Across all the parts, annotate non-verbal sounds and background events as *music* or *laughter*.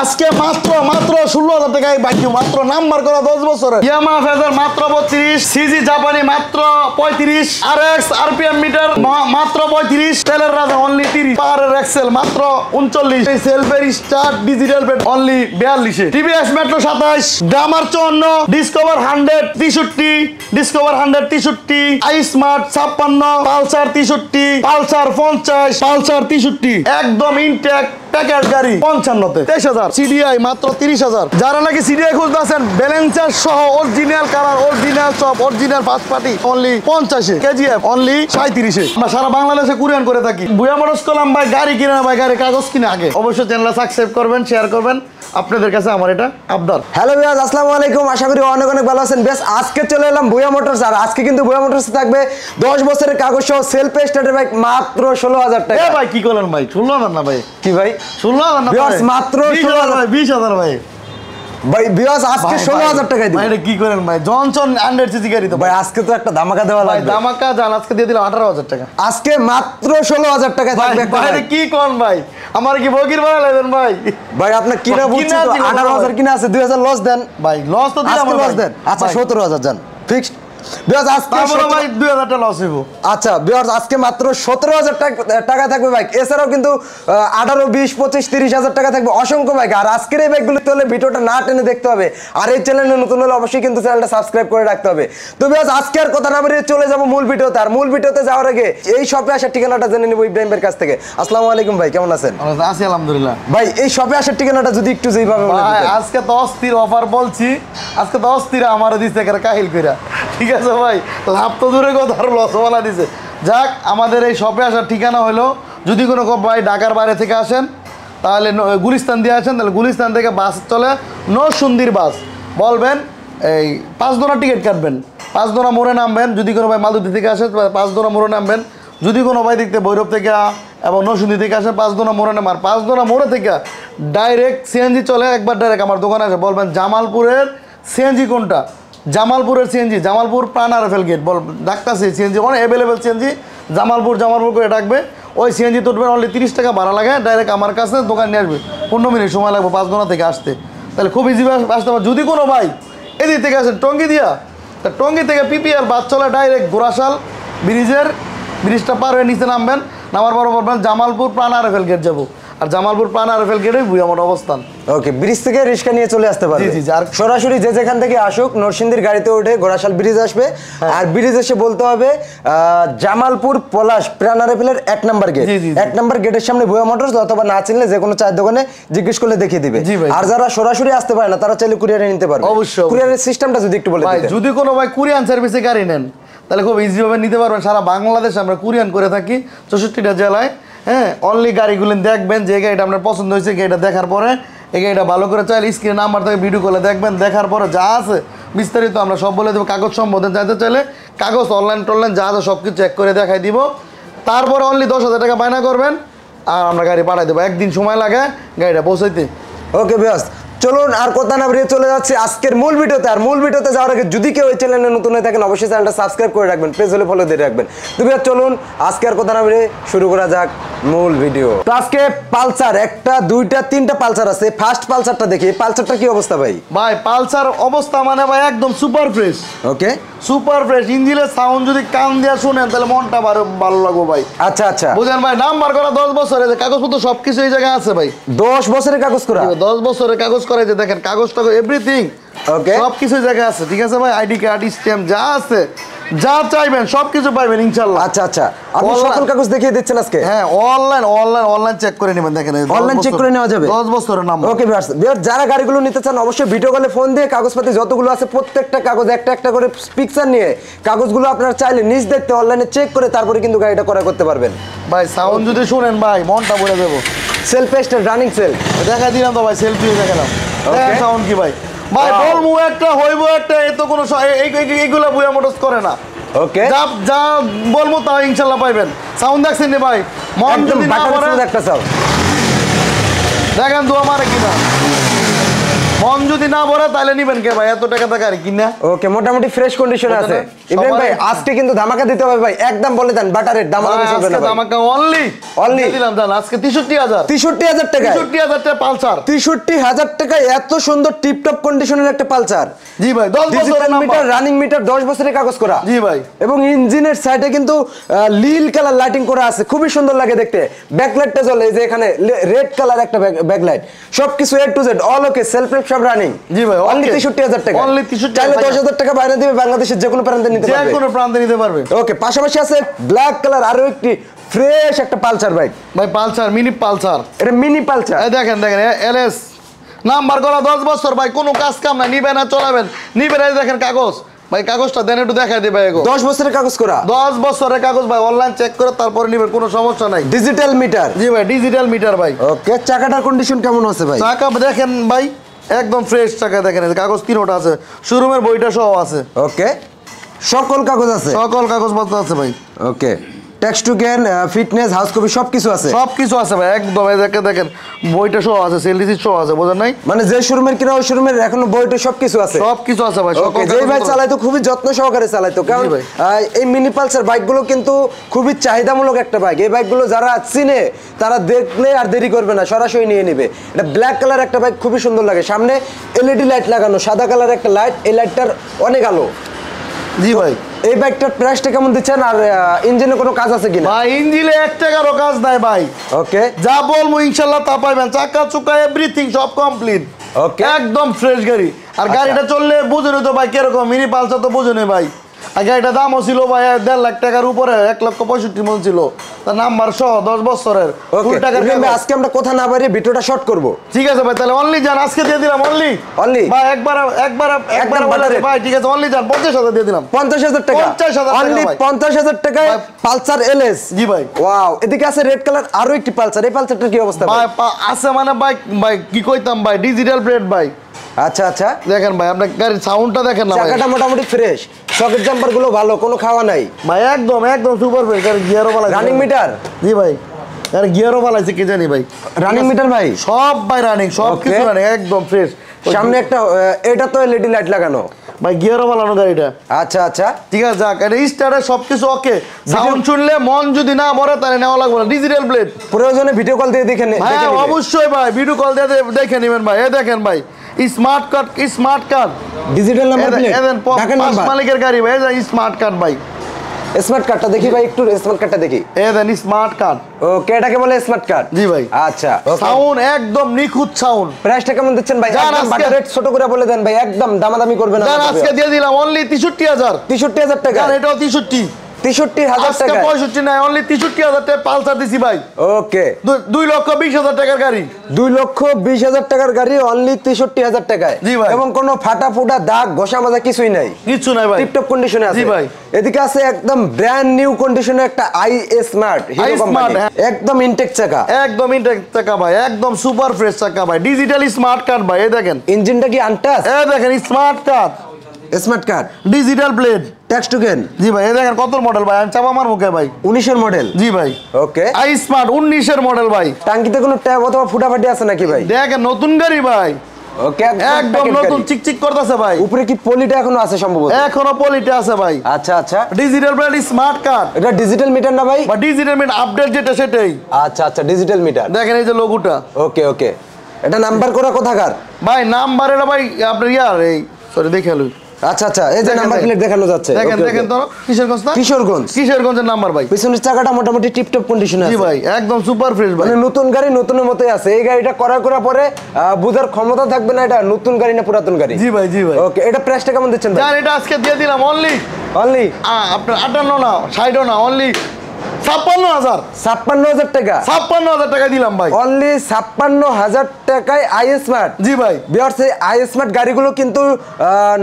আজকে মাত্র মাত্র ষোলো হাজার টাকায় বাইক মাত্র নাম্বার করা দশ বছরের। ইয়ামা ফেজার মাত্র বত্রিশ সিজি জাপানি মাত্র পঁয়ত্রিশ আর এক্স আরপিএম মিটার মাত্র পঁয়ত্রিশ তেলের রাজা অনলি তিরিশ। পাওয়ারের এক্সেল মাত্র উনচল্লিশ। সেলফের স্টার্ট ডিজিটাল পেট অনলি বিয়াল্লিশে। টিভিএস মেট্রো সাতাশ গ্রামার চুয়ান্ন ডিসকভার হান্ড্রেড তেষট্টি ডিসকভার হান্ড্রেড তেষট্টি আই স্মার্ট ছাপ্পান্ন পালসার তেষট্টি পালসার পঞ্চাশ পালসার তেষট্টি। একদম ইনটেক প্যাকেট গাড়ি পঞ্চান্নতে। তেইশ হাজার। সিডিআই মাত্র তিরিশ হাজার। যারা নাকি সিডিআই খুঁজতেছেন ব্যালেন্সার সহ অরিজিনাল কালার অরিজিনাল সব অরিজিনাল ফার্স্ট পার্টি অনলি পঞ্চাশে। কেজিএফ অনলি সাঁত্রিশে আমরা সারা বাংলাদেশে কুরিয়ান করে থাকি। বুয়া মোটরস কলাম ভাই গাড়ি কিনে ভাই গাড়ি কাগজ কিনে আগে। অবশ্যই চ্যানেল সাবস্ক্রাইব করবেন শেয়ার করবেন। আপনাদের কাছে আমার এটা আবদার। হ্যালো বিয়াজ আসসালামু আলাইকুম। আশা করি অনেক অনেক ভালো আছেন। বেশ আজকে চলে এলাম ভুয়া মোটরস। আর আজকে কিন্তু ভুয়া মোটরস থাকবে দশ বছরের কাগজ সহ সেলফ স্টার্টের বাইক মাত্র ষোলো হাজার টাকা। ভাই কি করলেন ভাই? শুনলো হাজার না ভাই। কি ভাই? শুনলো হাজার না Viewers, ভাই? মাত্র 20,000 16,000 বিশ হাজার ভাই। ভাই বিয়াজ আজকে ষোলো হাজার টাকায় ভাই দিই এটা কি করেন ভাই? জনসন হান্ড্রেড সিসি গাড়ি তো ভাই আজকে তো একটা ধামাকা দেওয়া লাগবে। দামাকা জান আজকে দিয়ে দিলাম আঠারো হাজার টাকা। আজকে মাত্র ষোলো হাজার টাকায় থাকবে ভাই কি কোন ভাই? আমার কি বাড়া লাগবেন ভাই? ভাই আপনার কিনা কিনা বুঝছি তো দিবো আঠারো হাজার কিনা আছে দুই হাজার লস দেন। ভাই লস তো দিলাম লস দেন। আচ্ছা সতেরো হাজার যান। ফিক্সড আচ্ছা আজকে মাত্র সতেরো হাজার টাকা থাকবে বাইক। এছাড়াও কিন্তু আঠারো বিশ পঁচিশ তিরিশ হাজার টাকা থাকবে। অসংখ্য বাইক। আর আজকের এই বাইকগুলো হলে ভিডিওটা না টেনে দেখতে হবে। আর এই চ্যানেলে নতুন হলে অবশ্যই কিন্তু চ্যানেলটা সাবস্ক্রাইব করে রাখতে হবে। তো বিয়ার্স আজকে আর কথা না বেরিয়ে চলে যাব মূল ভিডিওতে। আর মূল ভিডিওতে যাওয়ার আগে এই শপে আসার ঠিকানাটা জেনে নিব ইব্রাহিমের কাছ থেকে। আসসালামু আলাইকুম ভাই কেমন আছেন? আছি আলহামদুলিল্লাহ। ভাই এই শপে আসার ঠিকানাটা যদি একটু দিতেন। আজকে তো অস্থির অফার বলছি। আজকে তো অস্থির আমার দিচ্ছে কাহিল কইরা। ঠিক আছে ভাই, লাভ তো দূরে কথা, আর লস বানা দিছে। যাক, আমাদের এই শপে আসার ঠিকানা হলো যদি কোনো ভাই ঢাকার বাইরে থেকে আসেন, তাহলে গুলিস্তান দিয়ে আসেন, তাহলে গুলিস্তান থেকে বাস চলে নরসুন্দির বাস। বলবেন, এই পাঁচ দোনা টিকিট কাটবেন, পাঁচ দোনা মোড়ে নামবেন, যদি কোনো ভাই মালুদি থেকে আসেন তাহলে পাঁচ দোনা মোড়ে নামবেন। যদি কোনো ভাই দেখতে ভৈরব থেকে এবং নরসিংদী থেকে আসে পাঁচ দোনা মোড়ে নামার পাঁচ দোনা মোড়ে থেকে ডাইরেক্ট সিএনজি চলে, একবার ডাইরেক্ট আমার দোকানে আসে। বলবেন, জামালপুরের সিএনজি কোনটা? জামালপুরের CNG Jamalpur Pran RFL gate বল, ডাকতাছি সিএনজি ওখানে অ্যাভেলেবেল সিএনজি জামালপুর জামালপুর করে ডাকবে। ওই সিএনজি তুটবেন অনলি তিরিশ টাকা ভাড়া লাগে ডাইরেক্ট আমার কাছে দোকান নিয়ে আসবে। পনেরো মিনিট সময় লাগবে পাঁচ দোনা থেকে আসতে। তাহলে খুব ইজি আসতে পারে। যদি কোনো ভাই এদিক থেকে আসেন, টঙ্গি দিয়া, তা টঙ্গি থেকে পিপিআর বাস চলে ডাইরেক্ট গোরাশাল ব্রিজের, ব্রিজটা পার হয়ে নিচে নামবেন, নামার পর বলবেন, জামালপুর প্রাণ আরএফএল গেট যাব। আর জামালপুর প্রাণ আরএফএল গেটেই বুঝি আমার অবস্থান। ওকে ব্রিজ থেকে রিক্সা নিয়ে চলে আসতে পারবে। জি, আর- সরাসরি যে যেখান থেকে আসুক নরসিংদীর গাড়িতে উঠে গোড়াশাল ব্রিজ আসবে। হ্যাঁ। আর ব্রিজ এসে বলতে হবে জামালপুর পলাশ প্রাণারেফেলের এক নাম্বার গেট। এক নাম্বার গেটের সামনে ভুয়া মোটরস অথবা না চিনলে যে কোনো চায়ের দোকানে জিজ্ঞেস করলে দেখিয়ে দিবে। আর যারা সরাসরি আসতে পারে না তারা চাইলে কুরিয়ারে নিতে পারবে। অবশ্যই, কুরিয়ারের সিস্টেমটা যদি একটু বলে যদি কোনো ভাই কুরিয়ান সার্ভিসে গাড়ি নেন তাহলে খুব ইজিভাবে নিতে পারবেন। সারা বাংলাদেশে আমরা কুরিয়ান করে থাকি। চৌষট্টিটা জেলায় হ্যাঁ অনলি গাড়িগুলি দেখবেন যে গাড়িটা আপনার পছন্দ হয়েছে গাড়িটা দেখার পরে, এই গাড়িটা ভালো করে চাইলে স্ক্রিনে নাম্বার থেকে ভিডিও করে দেখবেন, দেখার পরে যা আছে, বিস্তারিত আমরা সব বলে দেবো। কাগজ সম্বন্ধে চাইতে চাইলে কাগজ অনলাইন টনলাইন, যা আছে সব কিছু চেক করে দেখাই দিব। তারপরে অনলি দশ হাজার টাকা বায়না করবেন, আর আমরা গাড়ি পাঠাই দেবো। একদিন সময় লাগে গাড়িটা পৌঁছাইতে। ওকে বেশ চলুন আর কথা না বেরিয়ে চলে যাচ্ছে আজকের মূল ভিডিওতে। আর মূল ভিডিওতে যাওয়ার আগে যদি কেউ এই চ্যানেলে নতুন হয়ে থাকেন অবশ্যই চ্যানেলটা সাবস্ক্রাইব করে রাখবেন পেজ হলে ফলো দিয়ে রাখবেন। তুমি আর চলুন আজকে আর কথা না বেরিয়ে শুরু করা যাক মূল ভিডিও। তো আজকে পালসার একটা দুইটা তিনটা পালসার আছে। ফার্স্ট পালসারটা দেখি। পালসারটা কি অবস্থা ভাই? ভাই পালসার অবস্থা মানে ভাই একদম super fresh okay super fresh ইঞ্জিনের সাউন্ড যদি কান দিয়ে শুনেন তাহলে মনটা ভালো ভালো লাগবে ভাই। আচ্ছা আচ্ছা। বুঝেন ভাই নাম্বার করা দশ বছরের কাগজপত্র সবকিছু এই জায়গায় আছে ভাই। দশ বছরের কাগজ করা? দশ বছরের কাগজ করে যে দেখেন কাগজ টাগজ এভরিথিং. সব কিছু আছে ঠিক আছে ভাই? আইডি কার্ড স্ট্যাম্প যা আছে যা চাইবেন সব কিছু পাইবেন আচ্ছা আচ্ছা। আপনি সকল কাগজ দেখিয়ে দিচ্ছেন আজকে? হ্যাঁ অনলাইন অনলাইন অনলাইন চেক করে নেবেন দেখেন এই দশ Online check বছর- করে নেওয়া যাবে? দশ বছরের নাম্বার ওকে ভিউয়ার্স ভিউয়ার যারা গাড়িগুলো নিতে চান অবশ্যই ভিডিও কলে ফোন দিয়ে কাগজপাতি যতগুলো আছে প্রত্যেকটা কাগজ একটা একটা করে পিকচার নিয়ে কাগজগুলো আপনারা চাইলে নিজ দেখতে অনলাইনে চেক করে তারপরে কিন্তু গাড়িটা ক্রয় করতে পারবেন। ভাই সাউন্ড যদি শুনেন ভাই মনটা ভরে দেবো সেলফ রানিং সেল দেখা দিলাম তো ভাই সেলফি দেখালাম। দেখেন সাউন্ড কি ভাই? ভাই. বলব একটা হইব একটা এ তো কোনো এইগুলা বুয়া মোটরস করে না। ওকে যা যা বলব তা ইনশাল্লাহ পাইবেন। সাউন্ড দেখছেন নি ভাই? মন যদি না করে একটা সাউন্ড দেখেন দু আমার কিনা। মন যদি না ভরে তাহলে নিবেন কে ভাই? এত টাকা টাকা আর কিনা ওকে মোটামুটি ফ্রেশ কন্ডিশন আছে। ইব্রাহিম ভাই আজকে কিন্তু ধামাকা দিতে হবে ভাই। একদম বলে দেন বাটারের দাম চলবে না ভাই। আমাকে অনলি দিলাম আজকে তেষট্টি হাজার। তেষট্টি হাজার টাকা তেষট্টি হাজার টাকা পালসার। তেষট্টি হাজার টাকায় এত সুন্দর টিপটপ কন্ডিশনের একটা পালসার। জি ভাই দশ বছরের নাম্বার মিটার রানিং মিটার দশ বছরের কাগজ করা। জি ভাই। এবং ইঞ্জিনের সাইডে কিন্তু লীল কালার লাইটিং করা আছে। খুবই সুন্দর লাগে দেখতে। ব্যাকলাইটটা জ্বলে এই যে এখানে রেড কালার একটা ব্যাকলাইট সবকিছু A to Z all okay self rape সব রানিং জি ভাই, অনলি okay. তেষট্টি হাজার টাকা Only 63,000 চাইলে দশ হাজার টাকা বাইরে দিবে বাংলাদেশের যে কোনো প্রান্তে নিতে যে পারবে। কোনো প্রান্তে নিতে পারবে। ওকে পাশাপাশি আছে ব্ল্যাক কালার আরও একটি ফ্রেশ একটা পালসার বাইক ভাই পালসার মিনি পালসার। এটা মিনি পালসার। এই দেখেন দেখেন এলএস। নাম্বার করা দশ বছর ভাই কোনো কাজ কাম না নিবেন না চলাবেন। নিবেন এই দেখেন কাগজ। ভাই কাগজটা দেন একটু দেখাই দিবে এগো। দশ বছরের কাগজ করা। দশ বছরের কাগজ ভাই অনলাইন চেক করে তারপরে নিবেন কোনো সমস্যা নাই। ডিজিটাল মিটার জি ভাই ডিজিটাল মিটার ভাই। ওকে চাকাটার কন্ডিশন কেমন আছে ভাই? চাকা দেখেন ভাই একদম ফ্রেশ চাকা দেখেন কাগজ তিনোটা আছে শোরুমের বইটা সহ আছে। ওকে। সকল কাগজ আছে? সকল কাগজপত্র আছে ভাই। ওকে। টু ফিটনেস হাউস কপি সব কিছু আছে? সব কিছু আছে ভাই একদম। এই দেখে দেখেন বইটা সহ আছে সেল রিসিট সহ আছে বোঝেন নাই? মানে যে শোরুমের কিনা ওই শোরুমের এখনও বইটা সব কিছু আছে? সব কিছু আছে ভাই ওকে যেই ভাই খুবই যত্ন সহকারে কারণ এই মিনি পালসার বাইকগুলো কিন্তু খুবই চাহিদামূলক একটা বাইক এই বাইকগুলো যারা চিনে তারা দেখলে আর দেরি করবে না সরাসরি নিয়ে নেবে। এটা ব্ল্যাক কালার একটা বাইক খুবই সুন্দর লাগে। সামনে এলইডি লাইট লাগানো সাদা কালার একটা লাইট এই লাইটটার অনেক আলো। জি ভাই। এই বাইকটার প্রাইসটা কেমন দিচ্ছেন? আর ইঞ্জিনে কোনো কাজ আছে কিনা? ভাই ইঞ্জিনে এক টাকারও কাজ নাই ভাই। ওকে যা বলব ইনশাল্লাহ তা পাইবেন। চাকা চুকা এভরিথিং সব কমপ্লিট ওকে একদম ফ্রেশ গাড়ি। আর আচ্ছা। গাড়িটা চললে বুঝে তো ভাই কীরকম। মিনি পালসা তো বুঝুনি ভাই। আর গাড়িটা দামও ছিল ভাই দেড় লাখ টাকার উপরে এক লক্ষ পঁয়ষট্টি মন ছিল। তার নাম্বার সহ দশ বছরের। আজকে আমরা কথা না বাড়িয়ে ভিডিওটা শর্ট করব। ঠিক আছে ভাই তাহলে অনলি যান আজকে দিয়ে দিলাম অনলি Only? ভাই একবার একবার একবার বলে ভাই ঠিক আছে অনলি যান পঞ্চাশ হাজার দিয়ে দিলাম। পঞ্চাশ হাজার টাকা। পঞ্চাশ হাজার অনলি পঞ্চাশ হাজার টাকায়। Pulsar LS. জি ভাই। ওয়াও এদিকে আছে রেড কালার আরও একটি পালসার। এই পালসারটার কি অবস্থা ভাই? ভাই আছে মানে ভাই ভাই কি কইতাম ভাই ডিজিটাল প্লেট ভাই। আচ্ছা আচ্ছা। দেখেন ভাই আপনার গাড়ির সাউন্ডটা দেখেন না চাকাটা মোটামুটি ফ্রেশ সকেট জাম্পারগুলো ভালো কোনো খাওয়া নাই। ভাই একদম একদম সুপার ফ্রেশ গাড়ি গিয়ারও বালাইছে। রানিং মিটার জি ভাই গাড়ি গিয়ারও বালাইছে কি জানি ভাই। রানিং মিটার ভাই? সব ভাই রানিং সব কিছু রানিং একদম ফ্রেশ সামনে একটা এটা তো এলইডি লাইট লাগানো। ভাই গিয়ারও বালানো গাড়িটা। আচ্ছা আচ্ছা। ঠিক আছে যাক এটা স্টারে সব কিছু ওকে সাউন্ড শুনলে মন যদি না ভরে তাহলে নেওয়া লাগবে না। ডিজিটাল প্লেট প্রয়োজনে ভিডিও কল দিয়ে দেখে নে- ভাই অবশ্যই ভাই ভিডিও কল দিয়ে দেখে নেবেন ভাই। এ দেখেন ভাই smart card smart card. Digital number plate number মালিকের গাড়ি ভাই এই স্মার্ট কার্ড ভাই। স্মার্ট কার্ডটা দেখি ভাই একটু স্মার্ট কার্ডটা দেখি। এদেন স্মার্ট কার্ড। ওকে এটাকে বলে স্মার্ট কার্ড। জি ভাই। আচ্ছা সাউন্ড একদম নিখুঁত সাউন্ড। প্রাইসটা কেমন দিচ্ছেন ভাই? বাটার রেট ছোট করে বলে দেন ভাই একদম দামাদামি করবেন না আজকে দিয়ে দিলাম অনলি তেষট্টি হাজার। তেষট্টি হাজার টাকা। যান এটাও তেষট্টি হাজার টাকা পঁয়ষট্টি নাই অনলি তেষট্টি হাজার টাকা পালসার দিছি ভাই। ওকে। দুই লক্ষ বিশ হাজার টাকার গাড়ি। দুই লক্ষ বিশ হাজার টাকার গাড়ি অনলি তেষট্টি হাজার টাকায়। জি ভাই। এবং কোনো ফাটা ফুটা দাগ ঘষা মাজা কিছুই নাই। কিচ্ছু নাই ভাই। টিপটপ কন্ডিশনে আছে জি ভাই। এদিকে আছে একদম ব্র্যান্ড নিউ কন্ডিশনে একটা আই স্মার্ট হিরো কোম্পানি হ্যাঁ। একদম ইনটেক চাকা। একদম ইনটেক চাকা ভাই একদম সুপার ফ্রেশ চাকা ভাই। ডিজিটাল স্মার্ট কার্ড ভাই এই দেখেন। ইঞ্জিনটা কি আনটাচ এ দেখেন smart card smart card digital plate tax token জি ভাই এই দেখেন কত মডেল ভাই আমি চাপা আমার মুখে ভাই? উনিশের মডেল জি ভাই। ওকে আই স্মার্ট উনিশের মডেল ভাই। টাঙ্কিতে কোনো ট্যাব অথবা ফুটাফাটি আছে নাকি ভাই? দেখেন নতুন গাড়ি ভাই। ওকে একদম নতুন চিকচিক করতেছে ভাই। উপরে কি পলিটা এখনও আছে সম্ভবত? এখনও পলিটে আছে ভাই। আচ্ছা আচ্ছা। ডিজিটাল স্মার্ট কার্ড এটা ডিজিটাল মিটার না ভাই? বা ডিজিটাল মিট আপডেট যেটা সেটাই। আচ্ছা আচ্ছা ডিজিটাল মিটার দেখেন এই যে লোগোটা ওকে ওকে এটা নাম্বার করা কোথাকার? ভাই নাম্বার এটা ভাই আপনার ইয়ার এই সরি দেখে আলু আচ্ছা আচ্ছা এই যে নাম্বার প্লেট দেখানো যাচ্ছে। দেখেন. দেখেন তো কিশোরগঞ্জ না? কিশোরগঞ্জ। কিশোরগঞ্জের নাম্বার ভাই। পিছনের চাকাটা মোটামুটি টিপটপ কন্ডিশনে জি ভাই একদম সুপার ফ্রেশ ভাই। মানে নতুন গাড়ি নতুনের মতোই আছে। এই গাড়িটা করার করা পরে আহ, বুঝার ক্ষমতা থাকবে না এটা নতুন গাড়ি না পুরাতন গাড়ি? জি ভাই জি ভাই। ওকে এটা প্রাইসটা কেমন দিচ্ছেন ভাই? এটা আজকে দিয়ে দিলাম অনলি অনলি আপনার আটান্ন না ষাটও না অনলি ছাপ্পান্ন হাজার। ছাপ্পান্ন হাজার টাকা। ছাপ্পান্ন হাজার টাকা দিলাম ভাই। অনলি ছাপ্পান্ন হাজার টাকায় আই স্মার্ট জি ভাই। বিয়ার্স এই আই স্মার্ট গাড়িগুলো কিন্তু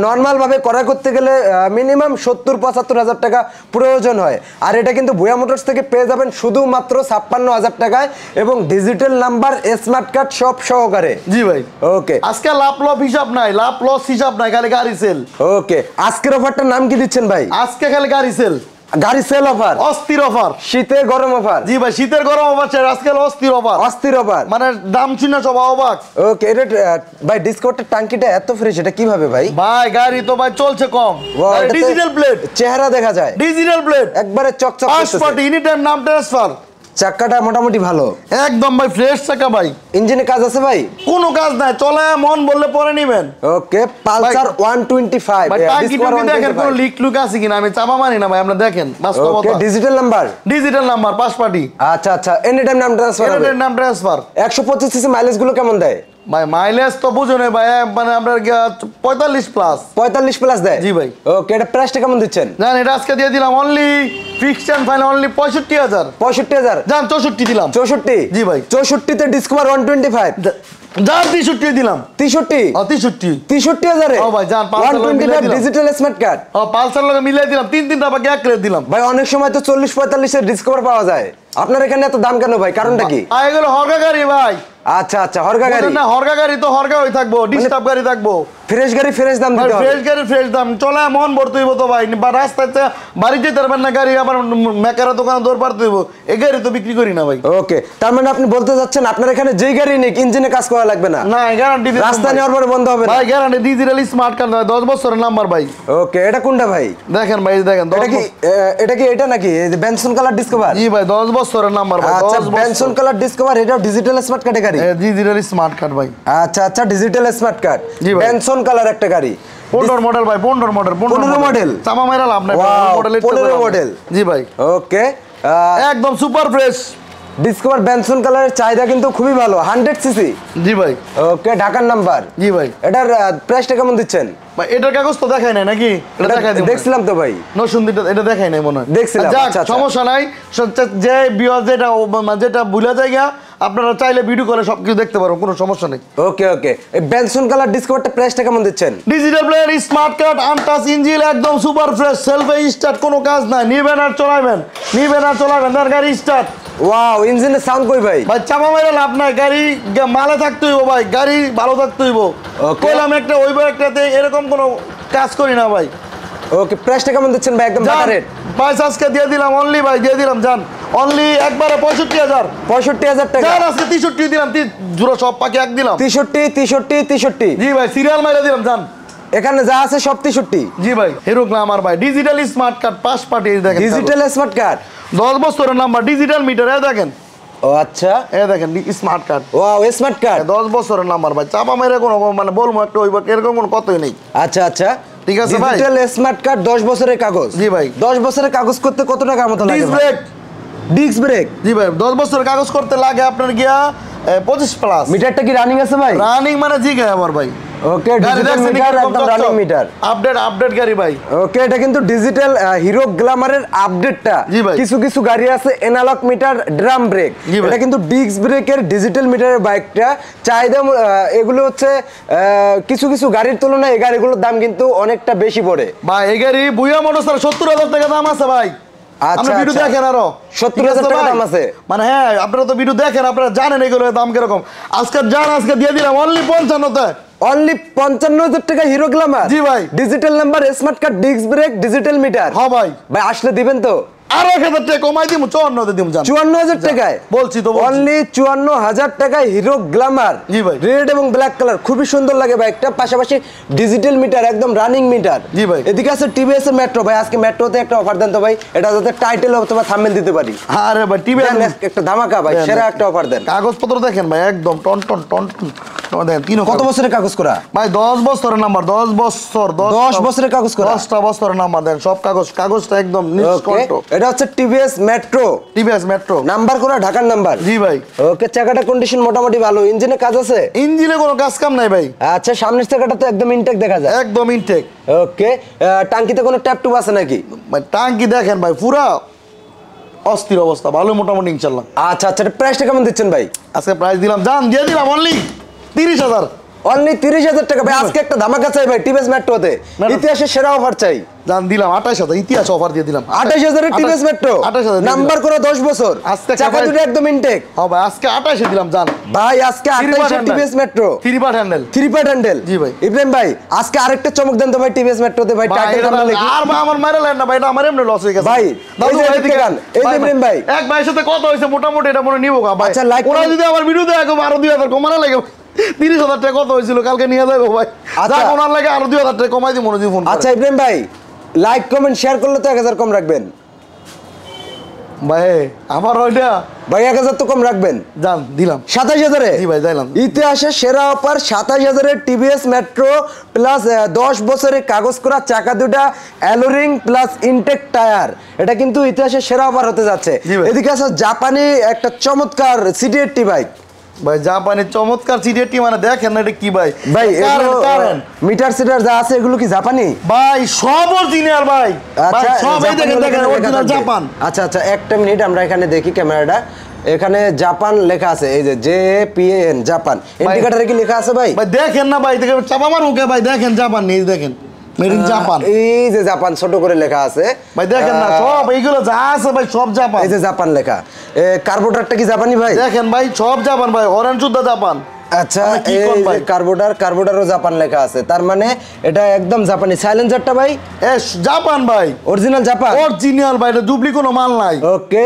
নর্মাল ভাবে ক্রয় করতে গেলে মিনিমাম সত্তর পঁচাত্তর হাজার টাকা প্রয়োজন হয়। আর এটা কিন্তু ভুয়া মোটরস থেকে পেয়ে যাবেন শুধুমাত্র ছাপ্পান্ন হাজার টাকায় এবং ডিজিটাল নাম্বার স্মার্ট কার্ড সব সহকারে। জি ভাই। ওকে আজকে লাভ লস হিসাব নাই লাভ লস হিসাব নাই খালি গাড়ি সেল ওকে আজকের অফারটার নাম কি দিচ্ছেন ভাই? আজকে খালি গাড়ি সেল গাড়ি সেল অফার অস্থির অফার শীতের গরম অফার জি ভাই শীতের গরম অফার স্যার আজকে অস্থির অফার অস্থির অফার মানে দাম চিহ্ন সব অবাক। ওকে এটা ভাই ডিসকভারটার টাঙ্কিটা এত ফ্রেশ এটা কীভাবে ভাই? ভাই গাড়ি তো ভাই চলছে কম। ডিজিটাল প্লেট চেহারা দেখা যায়। ডিজিটাল প্লেট একবারে চকচক করতেছে। Party any time name transfer চাক্কাটা মোটামুটি ভালো। একদম ভাই ফ্রেশ চাকা ভাই। ইঞ্জিনে কাজ আছে ভাই? কোনো কাজ নাই চলে মন বললে পরে নেবেন। Okay Pulsar one twenty five ভাই টাঙ্কি দেখেন কোনো লিক লুক আছে কিনা? আমি চাপা মানি না ভাই আমরা দেখেন okay digital number digital number পাঁচ পার্টি আচ্ছা আচ্ছা any time name transfer any time name transfer একশো পঁচিশ সিসি মাইলেজগুলো কেমন দেয়? ভাই মাইলেজ তো বুঝো না ভাই মানে আপনার পঁয়তাল্লিশ প্লাস পঁয়তাল্লিশ প্লাস দেয়? জি ভাই। ওকে এটা প্রাইসটা কেমন দিচ্ছেন? জান এটা আজকে দিয়ে দিলাম only fixed and final only পঁয়ষট্টি হাজার। পঁয়ষট্টি হাজার? জান চৌষট্টি দিলাম। চৌষট্টি? জি ভাই। চৌষট্টিতে ডিসকভার ওয়ান টোয়েন্টি ফাইভ দিলাম। ও ভাই। ডিজিটাল স্মার্ট কার্ড পালসার লগে দিলাম। তিন তিনটা বাকি এক রেট দিলাম। ভাই অনেক সময় তো চল্লিশ পঁয়তাল্লিশের ডিসকভার পাওয়া যায়। আপনার এখানে এত দাম কেন ভাই? কারণটা কি? আর এগুলো হরগা গাড়ি ভাই। আচ্ছা আচ্ছা হরগা গাড়ি। না হরগা গাড়ি তো হরগা হয়ে থাকব ডিস্টার্ব গাড়ি থাকব। ফ্রেশ গাড়ি ফ্রেশ দাম দিতে হবে। ফ্রেশ গাড়ি ফ্রেশ দাম। চলে মন ভরতে হইব তো ভাই। বা রাস্তায় চা- বাড়ি যেতে পারবেন না গাড়ি আবার মেকারের দোকানে দৌড় পারতে হইব এই গাড়ি তো বিক্রি করি না ভাই। ওকে তার মানে আপনি বলতে চাচ্ছেন আপনার এখানে যেই গাড়ি নিক ইঞ্জিনে কাজ করা লাগবে না? না গ্যারান্টি রাস্তা নেওয়ার পরে বন্ধ হবে ভাই গ্যারান্টি ডিজিটাল স্মার্ট কার্ড ভাই দশ বছরের নাম্বার ভাই। ওকে এটা কোনটা ভাই? দেখেন ভাই দেখেন এটা কি এটা কি এটা নাকি? এই যে বেনসন কালার ডিসকভার জি ভাই দশ বছরের নাম্বার ভাই আচ্ছা বেনসন কালার ডিসকভার এটা ডিজিটাল স্মার্ট কার্ডের গাড়ি? ডিজিটাল স্মার্ট কার্ড ভাই। আচ্ছা আচ্ছা ডিজিটাল স্মার্ট কার্ড জি ভাই। কালার একটা গাড়ি। পনেরো মডেল ভাই পনেরো মডেল 15 model? চামা মেরা লাভ নাই Wow, মডেল জি ভাই। ওকে একদম সুপার ফ্রেশ ডিসকভার বেনসন কালারের চাহিদা কিন্তু খুবই ভালো হান্ড্রেড সিসি জি ভাই। ওকে ঢাকার নাম্বার জি ভাই। এটার প্রাইসটা কেমন দিচ্ছেন? ভাই এটার কাগজ তো দেখাই নাই নাকি? এটা এটা দেখাই দেখছিলাম তো ভাই। নসুন্দিটা এটা দেখাই নাই মনে হয়। দেখছিলাম, আচ্ছা, আচ্ছা। সমস্যা নাই। যে বিয়ার যেটা যেটা ভুলে জায়গা আপনারা চাইলে ভিডিও করে সবকিছু দেখতে পারো কোনো সমস্যা নেই। ওকে ওকে এই বেনসন কালার ডিসকভারটা প্রাইসটা কেমন দিচ্ছেন? Digital player smart card untouched engine একদম সুপার ফ্রেশ সেলফে স্টার্ট কোনো কাজ নাই। নিবেন আর চলাবেন নিবেন আর চলাবেন তার গাড়ি স্টার্ট ওয়াও ইঞ্জিনের সাউন্ড কই ভাই? ভাই চাপা মেরে লাভ নাই গাড়ি মালে থাকতে হইব ভাই গাড়ি ভালো থাকতে হইব. কইলাম একটা ওইব একটাতে এরকম কোনো কাজ করি না ভাই। ওকে প্রাইসটা কেমন দিচ্ছেন ভাই? একদম জান রেট ভাই আজকে দিয়ে দিলাম অনলি ভাই দিয়ে দিলাম জান। অনলি একবারে পঁয়ষট্টি হাজার। পঁয়ষট্টি হাজার টাকা। জান আজকে তেষট্টি দিলাম জুড়ো সব পাখি এক দিলাম। তেষট্টি তেষট্টি তেষট্টি। জি ভাই সিরিয়াল মাইরে দিলাম জান। এখানে যা আছে সব তেষট্টি। জি ভাই হিরো গ্লামার ভাই। ডিজিটাল স্মার্ট কার্ড পাঁচ পার্টি দেখেন ডিজিটাল স্মার্ট কার্ড দশ বছরের নাম্বার ডিজিটাল মিটার দেখেন। ও আচ্ছা। এ দেখেন smart card wow smart card দশ বছরের নাম্বার ভাই। চাপা মেরে কোনো মানে বলব একটা ওইব এরকম কোনো কতই নেই। আচ্ছা আচ্ছা। ঠিক আছে ভাই। ডিজিটাল স্মার্ট কার্ড দশ বছরের কাগজ। জি ভাই। দশ বছরের কাগজ করতে কত টাকা মতো লাগে ডিস্ক ব্রেক ডিস্ক ব্রেক জি ভাই দশ বছরের কাগজ করতে লাগে আপনার গিয়া পঁচিশ প্লাস মিটারটা কি রানিং আছে ভাই? রানিং মানে জি গায়ে আমার ভাই। ওকে ডিজিটাল মিটার একদম রানিং মিটার আপডেট আপডেট গাড়ি ভাই। ওকে এটা কিন্তু ডিজিটাল হিরো গ্ল্যামারের আপডেটটা কিছু কিছু গাড়ি আছে এনালগ মিটার ড্রাম ব্রেক এটা কিন্তু ডিস্ক ব্রেকের ডিজিটাল মিটারের বাইকটা চাহিদা এগুলো হচ্ছে কিছু কিছু গাড়ির তুলনায় এই গাড়িগুলোর দাম কিন্তু অনেকটা বেশি পড়ে। ভাই এই গাড়ি বুয়া মোটর সত্তর হাজার টাকা দাম আছে ভাই। আচ্ছা, ভিডিও আচ্ছা। দেখেন আরও। 70,000 টাকা দাম আছে। মানে হ্যাঁ আপনারা তো ভিডিও দেখেন আপনারা জানেন এগুলো দাম কীরকম। আজকে জান আজকে দিয়ে দিলাম অনলি অনলি পঞ্চান্ন হাজার টাকা হিরো গ্ল্যামার জি ভাই। Digital number smart card disc brake digital meter হ্যাঁ ভাই। ভাই আসলে দিবেন তো? আরও এক হাজার টাকা কমাই দিব চুয়ান্নতে দিব চুয়ান্ন হাজার টাকায়? বলছি তো, অনলি চুয়ান্ন হাজার টাকায় হিরো গ্ল্যামার জি ভাই। রেড এবং ব্ল্যাক কালার খুবই সুন্দর লাগে বাইকটা পাশাপাশি ডিজিটাল মিটার একদম রানিং মিটার জি ভাই। এদিকে আছে টিভিএস এর মেট্রো ভাই আজকে মেট্রোতে একটা অফার দেন তো ভাই। এটা যাতে টাইটেল অথবা থাম্বনেল দিতে পারি। আরে ভাই টিভি একটা ধামাকা ভাই সেরা একটা অফার দেন। কাগজপত্র দেখেন ভাই একদম টন টন টন কত বছরের কাগজ করা? ভাই দশ বছরের নাম্বার দশ বছর দশ বছরের কাগজ করা? দশটা বছরের নাম্বার দেন সব কাগজ। কাগজটা একদম নিষ্কণ্ঠ। এটা হচ্ছে TVS Metro TVS Metro number করা ঢাকার নাম্বার জি ভাই। ওকে চাকাটা কন্ডিশন মোটামুটি ভালো। ইঞ্জিনে কাজ আছে? ইঞ্জিনে কোনো কাজ কাম নাই ভাই। আচ্ছা সামনের চাকাটা তো একদম ইনটেক দেখা যায়। একদম ইনটেক ওকে টাঙ্কিতে কোনো ট্যাপ টুপ আছে নাকি? ভাই টাঙ্কি দেখেন ভাই পুরা অস্থির অবস্থা। ভালো মোটামুটি ইনশাল্লাহ। আচ্ছা আচ্ছা প্রাইসটা কেমন দিচ্ছেন ভাই? আজকে প্রাইস দিলাম জান দিয়ে দিলাম অনলি তিরিশ হাজার। অনলি তিরিশ হাজার টাকা। ভাই আজকে একটা ধামাকা চাই ভাই টিভিএস মেট্রোতে ইতিহাসের সেরা অফার চাই। জান দিলাম আঠাশ হাজার ইতিহাস অফার দিয়ে দিলাম। আঠাশ হাজারের টিভিএস মেট্রো আঠাশ হাজার নাম্বার করে দশ বছর। আজকে চাকা দুটো একদম ইনটেক হ্যাঁ ভাই আজকে আঠাশে দিলাম জান। ভাই আজকে TVS Metro three part handle three part handle জি ভাই। ইব্রাহিম ভাই আজকে আরেকটা চমক দেন তো ভাই টিভিএস মেট্রোতে ভাই টাইটেল আমরা লিখি। আর ভাই আমার মারা লাইন না ভাই এটা আমার এমনি লস হয়ে গেছে। ভাই, দাদু ভাই এদিকে গান, এই যে ইব্রাহিম ভাই। এক ভাইয়ের সাথে কত হয়েছে মোটামুটি এটা মনে নিবো ভাই। আচ্ছা, ওরা করে- যদি আমার ভিডিও দেয় আরও দুই হাজার কমানো লাগে। তিরিশ হাজার টাকা কত হয়েছিল? কালকে নিয়ে যাব ভাই। আচ্ছা। ওনার লাগে আরও দুই হাজার টাকা কমাই দিই মনে ফোন আচ্ছা ইব্রাহিম ভাই লাইক কমেন্ট শেয়ার করলে তো এক হাজার কম রাখবেন। ভাই আমার ওইটা ভাই এক হাজার তো কম রাখবেন। জান দিলাম। সাতাশ হাজারে? জি ভাই, যাইলাম। ইতিহাসের সেরা অফার সাতাশ হাজারের টিভিএস মেট্রো প্লাস দশ বছরের কাগজ করা চাকা দুটা অ্যালোরিং প্লাস ইনটেক টায়ার এটা কিন্তু ইতিহাসের সেরা অফার হতে যাচ্ছে। এদিকে আছে জাপানি একটা চমৎকার সিডিএটি বাইক ভাই জাপানের চমৎকার সিডিএটি মানে দেখেন এটা কি ভাই? ভাই মিটার সিটার যা আছে এগুলো কি জাপানি? ভাই সব অরিজিনাল ভাই। ভাই আচ্ছা সব এই দেখেন দেখেন অরিজিনাল জাপান। আচ্ছা আচ্ছা একটা মিনিট আমরা এখানে দেখি ক্যামেরাটা। এখানে জাপান লেখা আছে এই যে জে পি এন জাপান। ইন্ডিকেটারে কি লেখা আছে ভাই? ভাই দেখেন না ভাই দেখেন চাপা মার মুখে ভাই দেখেন জাপান নিয়ে দেখেন। মেড ইন জাপান এই যে জাপান ছোট করে লেখা আছে। ভাই দেখেন না সব এইগুলো যা আছে ভাই সব জাপান। এই যে জাপান লেখা। কার্বোটারটা কি জাপানি ভাই? দেখেন ভাই সব জাপান ভাই হরেন যুদ্ধ জাপান। আচ্ছা আপনি কি এই কোন ভাই? যে কার্বোটার কার্বোটারও জাপান লেখা আছে। তার মানে এটা একদম জাপানি সাইলেন্সারটা ভাই? এ জাপান ভাই। অরিজিনাল জাপান অরিজিনাল ভাই এটা ডুপ্লি কোনো মাল নাই। ওকে